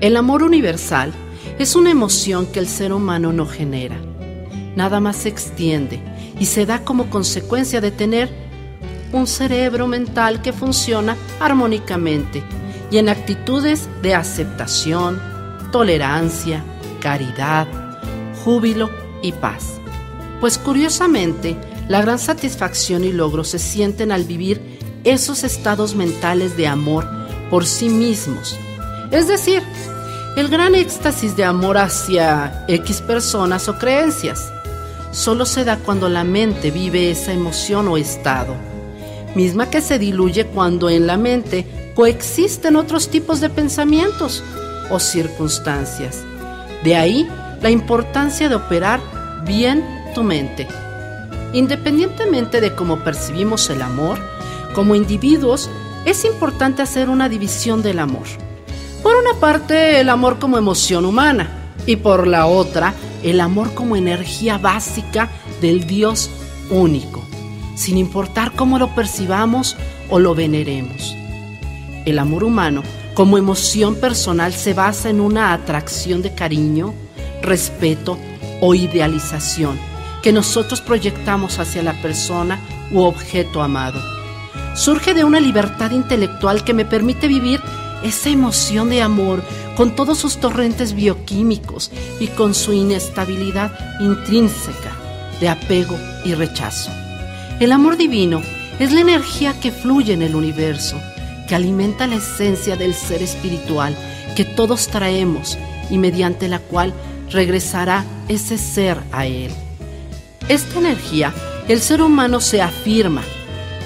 El amor universal es una emoción que el ser humano no genera. Nada más se extiende y se da como consecuencia de tener un cerebro mental que funciona armónicamente y en actitudes de aceptación, tolerancia, caridad, júbilo y paz. Pues curiosamente, la gran satisfacción y logro se sienten al vivir esos estados mentales de amor por sí mismos. Es decir, el gran éxtasis de amor hacia X personas o creencias solo se da cuando la mente vive esa emoción o estado, misma que se diluye cuando en la mente coexisten otros tipos de pensamientos o circunstancias. De ahí la importancia de operar bien tu mente. Independientemente de cómo percibimos el amor, como individuos es importante hacer una división del amor. Por una parte, el amor como emoción humana y por la otra, el amor como energía básica del Dios único, sin importar cómo lo percibamos o lo veneremos. El amor humano como emoción personal se basa en una atracción de cariño, respeto o idealización que nosotros proyectamos hacia la persona u objeto amado. Surge de una libertad intelectual que me permite vivir esa emoción de amor con todos sus torrentes bioquímicos y con su inestabilidad intrínseca de apego y rechazo. El amor divino es la energía que fluye en el universo, que alimenta la esencia del ser espiritual que todos traemos y mediante la cual regresará ese ser a Él. Esta energía, el ser humano se afirma,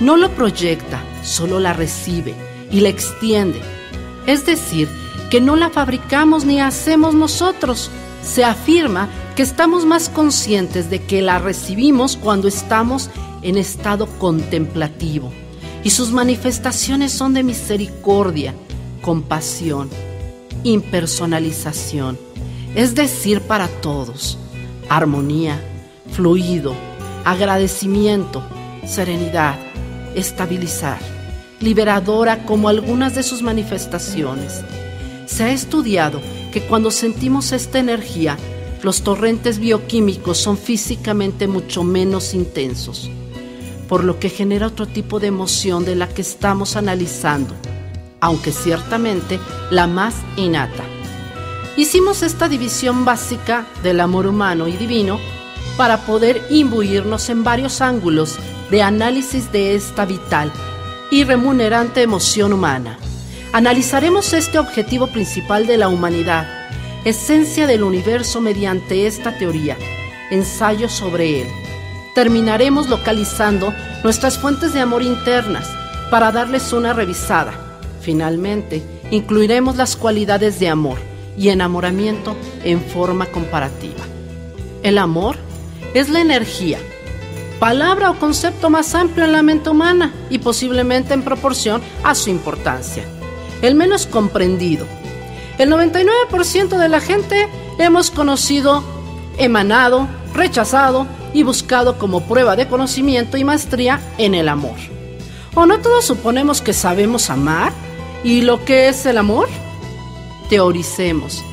no lo proyecta, solo la recibe y la extiende. Es decir, que no la fabricamos ni hacemos nosotros. Se afirma que estamos más conscientes de que la recibimos cuando estamos en estado contemplativo. Y sus manifestaciones son de misericordia, compasión, impersonalización. Es decir, para todos, armonía, fluido, agradecimiento, serenidad, estabilizar, liberadora como algunas de sus manifestaciones. Se ha estudiado que cuando sentimos esta energía, los torrentes bioquímicos son físicamente mucho menos intensos, por lo que genera otro tipo de emoción de la que estamos analizando, aunque ciertamente la más innata. Hicimos esta división básica del amor humano y divino para poder imbuirnos en varios ángulos de análisis de esta vital y remunerante emoción humana. Analizaremos este objetivo principal de la humanidad, esencia del universo mediante esta teoría, ensayo sobre él. Terminaremos localizando nuestras fuentes de amor internas para darles una revisada. Finalmente, incluiremos las cualidades de amor y enamoramiento en forma comparativa. El amor es la energía, palabra o concepto más amplio en la mente humana y posiblemente en proporción a su importancia. El menos comprendido. El 99% de la gente hemos conocido, emanado, rechazado y buscado como prueba de conocimiento y maestría en el amor. ¿O no todos suponemos que sabemos amar? ¿Y lo que es el amor? teoricemos.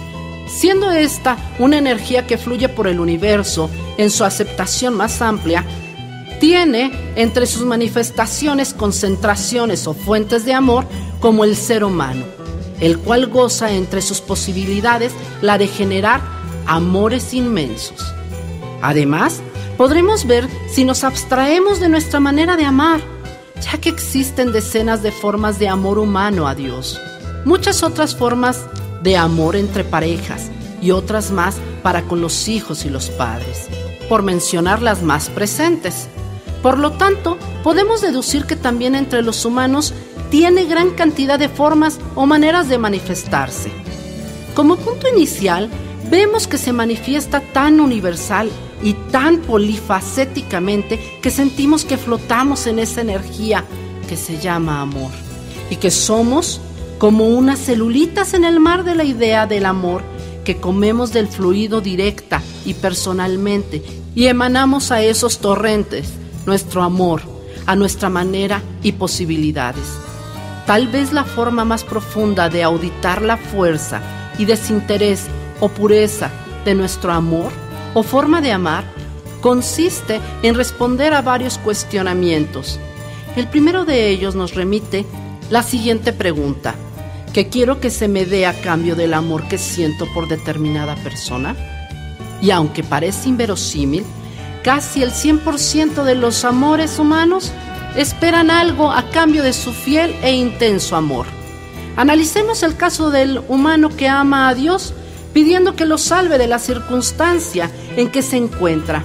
Siendo esta una energía que fluye por el universo en su aceptación más amplia, tiene entre sus manifestaciones concentraciones o fuentes de amor como el ser humano, el cual goza entre sus posibilidades la de generar amores inmensos. Además, podremos ver si nos abstraemos de nuestra manera de amar, ya que existen decenas de formas de amor humano a Dios, muchas otras formas de amor entre parejas y otras más para con los hijos y los padres, por mencionar las más presentes. Por lo tanto, podemos deducir que también entre los humanos tiene gran cantidad de formas o maneras de manifestarse. Como punto inicial, vemos que se manifiesta tan universal y tan polifacéticamente que sentimos que flotamos en esa energía que se llama amor y que somos como unas celulitas en el mar de la idea del amor que comemos del fluido directa y personalmente y emanamos a esos torrentes nuestro amor a nuestra manera y posibilidades. Tal vez la forma más profunda de auditar la fuerza y desinterés o pureza de nuestro amor o forma de amar consiste en responder a varios cuestionamientos. El primero de ellos nos remite la siguiente pregunta, ¿qué quiero que se me dé a cambio del amor que siento por determinada persona? Y aunque parece inverosímil, casi el 100% de los amores humanos esperan algo a cambio de su fiel e intenso amor. Analicemos el caso del humano que ama a Dios pidiendo que lo salve de la circunstancia en que se encuentra,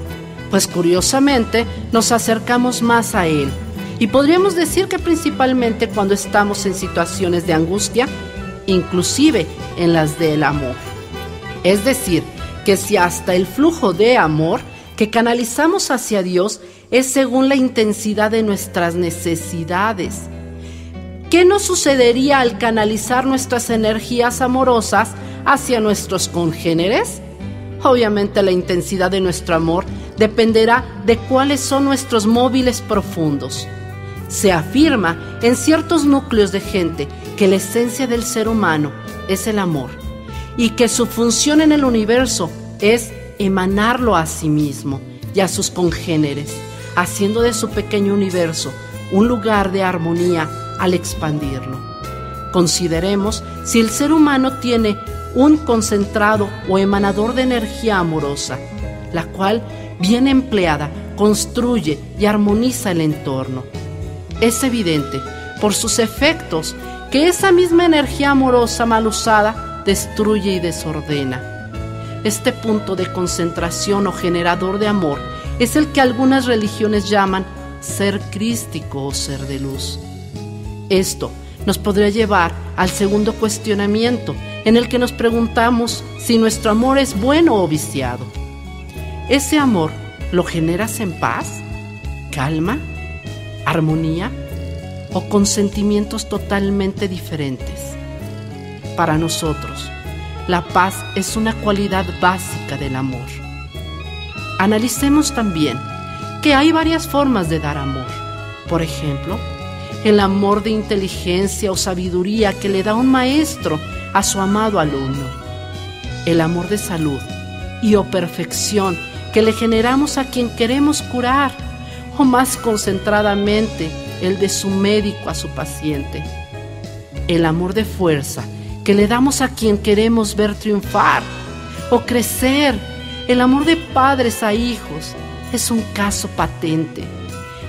pues curiosamente nos acercamos más a Él. Y podríamos decir que principalmente cuando estamos en situaciones de angustia, inclusive en las del amor. Es decir, que si hasta el flujo de amor que canalizamos hacia Dios es según la intensidad de nuestras necesidades. ¿Qué nos sucedería al canalizar nuestras energías amorosas hacia nuestros congéneres? Obviamente la intensidad de nuestro amor dependerá de cuáles son nuestros móviles profundos. Se afirma en ciertos núcleos de gente que la esencia del ser humano es el amor y que su función en el universo es emanarlo a sí mismo y a sus congéneres, haciendo de su pequeño universo un lugar de armonía al expandirlo. Consideremos si el ser humano tiene un concentrado o emanador de energía amorosa, la cual, bien empleada, construye y armoniza el entorno. Es evidente, por sus efectos, que esa misma energía amorosa mal usada destruye y desordena este punto de concentración o generador de amor es el que algunas religiones llaman ser crístico o ser de luz. Esto nos podría llevar al segundo cuestionamiento, en el que nos preguntamos si nuestro amor es bueno o viciado. ¿Ese amor lo generas en paz, calma, armonía o con sentimientos totalmente diferentes? Para nosotros, la paz es una cualidad básica del amor. Analicemos también que hay varias formas de dar amor. Por ejemplo, el amor de inteligencia o sabiduría que le da un maestro a su amado alumno. El amor de salud y o perfección que le generamos a quien queremos curar o más concentradamente el de su médico a su paciente. El amor de fuerza que le damos a quien queremos ver triunfar o crecer. El amor de padres a hijos es un caso patente.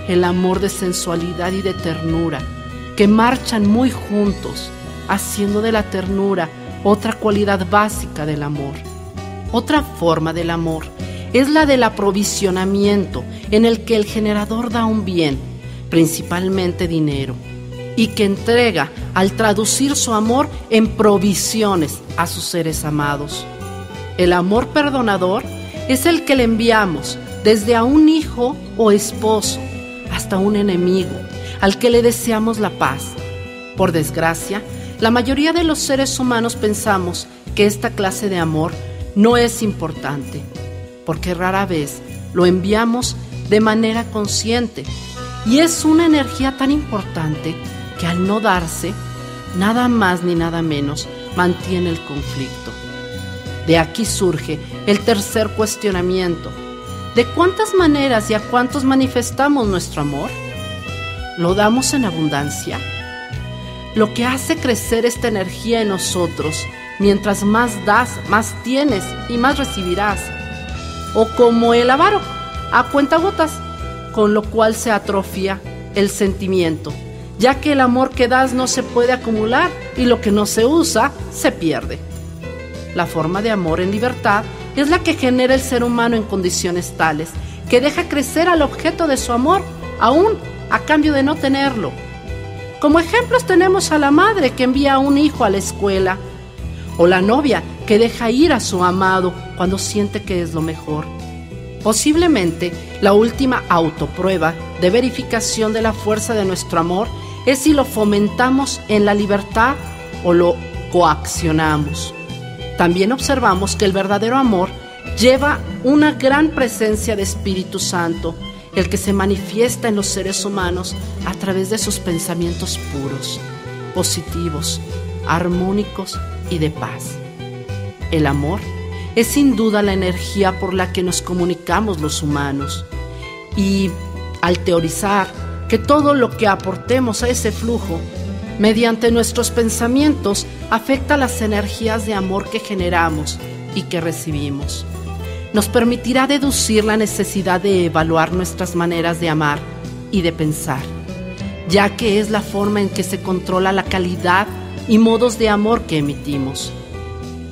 El amor de sensualidad y de ternura, que marchan muy juntos, haciendo de la ternura otra cualidad básica del amor. Otra forma del amor es la del aprovisionamiento, en el que el generador da un bien, principalmente dinero y que entrega al traducir su amor en provisiones a sus seres amados. El amor perdonador es el que le enviamos desde a un hijo o esposo hasta un enemigo, al que le deseamos la paz. Por desgracia, la mayoría de los seres humanos pensamos que esta clase de amor no es importante, porque rara vez lo enviamos de manera consciente y es una energía tan importante al no darse, nada más ni nada menos mantiene el conflicto. De aquí surge el tercer cuestionamiento. ¿De cuántas maneras y a cuántos manifestamos nuestro amor? ¿Lo damos en abundancia? Lo que hace crecer esta energía en nosotros, mientras más das, más tienes y más recibirás. O como el avaro, a cuentagotas, con lo cual se atrofia el sentimiento ya que el amor que das no se puede acumular y lo que no se usa se pierde. La forma de amor en libertad es la que genera el ser humano en condiciones tales que deja crecer al objeto de su amor aún a cambio de no tenerlo. Como ejemplos tenemos a la madre que envía a un hijo a la escuela o la novia que deja ir a su amado cuando siente que es lo mejor. Posiblemente la última autoprueba de verificación de la fuerza de nuestro amor es si lo fomentamos en la libertad o lo coaccionamos. También observamos que el verdadero amor lleva una gran presencia de Espíritu Santo, el que se manifiesta en los seres humanos a través de sus pensamientos puros, positivos, armónicos y de paz. el amor, es sin duda la energía por la que nos comunicamos los humanos. Y al teorizar que todo lo que aportemos a ese flujo, mediante nuestros pensamientos, afecta las energías de amor que generamos y que recibimos, nos permitirá deducir la necesidad de evaluar nuestras maneras de amar y de pensar, ya que es la forma en que se controla la calidad y modos de amor que emitimos.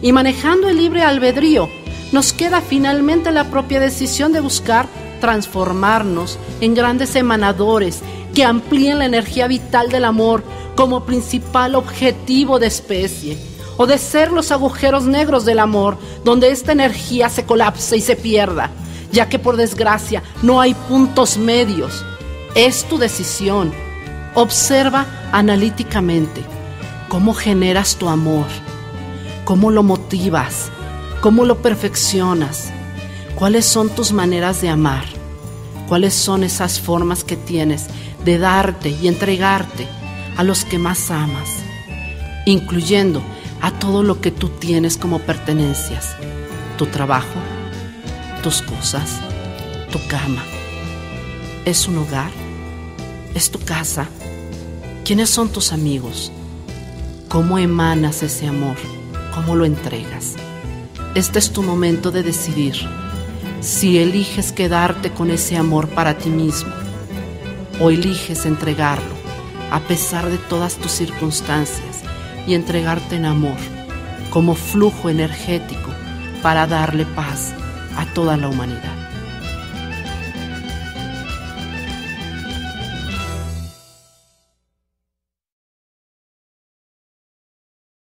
Y manejando el libre albedrío, nos queda finalmente la propia decisión de buscar transformarnos en grandes emanadores que amplíen la energía vital del amor como principal objetivo de especie, o de ser los agujeros negros del amor, donde esta energía se colapsa y se pierda, ya que por desgracia no hay puntos medios. Es tu decisión. Observa analíticamente cómo generas tu amor, cómo lo motivas, cómo lo perfeccionas, cuáles son tus maneras de amar, cuáles son esas formas que tienes de darte y entregarte a los que más amas, incluyendo a todo lo que tú tienes como pertenencias, tu trabajo, tus cosas, tu cama. ¿Es un hogar? ¿Es tu casa? ¿Quiénes son tus amigos? ¿Cómo emanas ese amor? ¿Cómo lo entregas? Este es tu momento de decidir si eliges quedarte con ese amor para ti mismo o eliges entregarlo a pesar de todas tus circunstancias y entregarte en amor como flujo energético para darle paz a toda la humanidad.